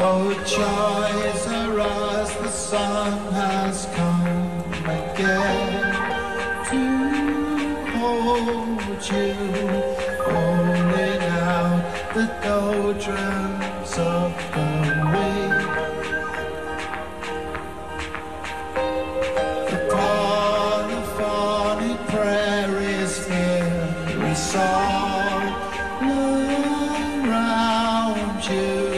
Oh, joy is arise, the sun has come again to hold you. Only now the doldrums of the week. The polyphonic prayer is very solemn around you.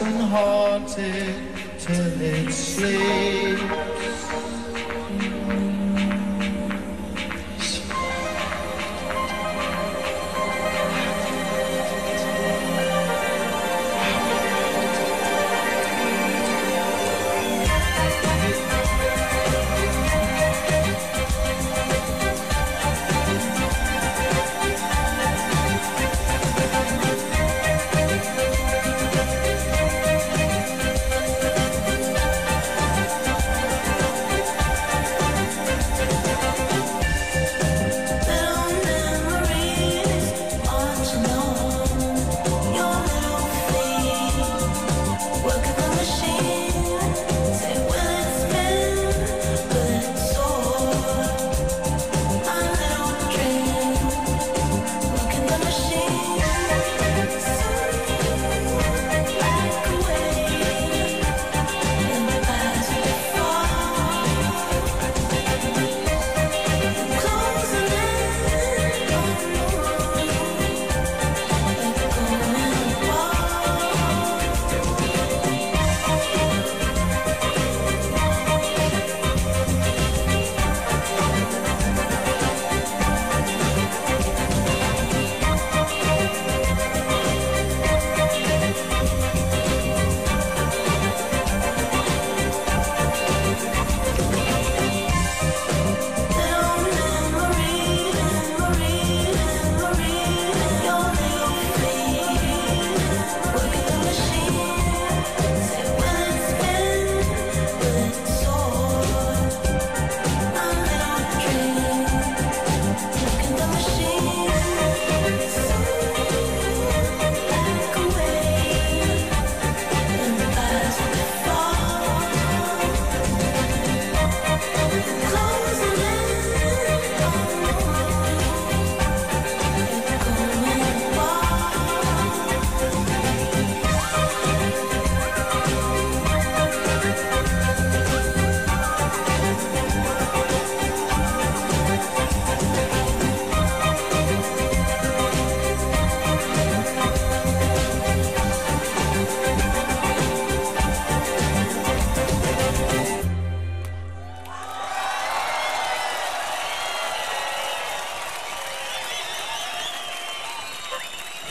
and haunted till it sleeps.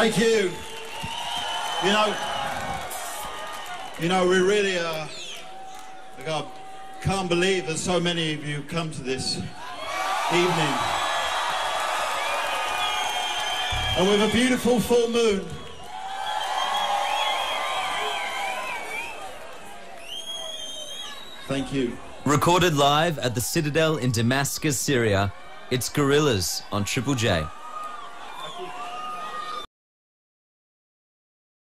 Thank you. You know, you know, we really are. Like I can't believe there's so many of you come to this evening. And with a beautiful full moon. Thank you. Recorded live at the Citadel in Damascus, Syria, it's Gorillaz on Triple J.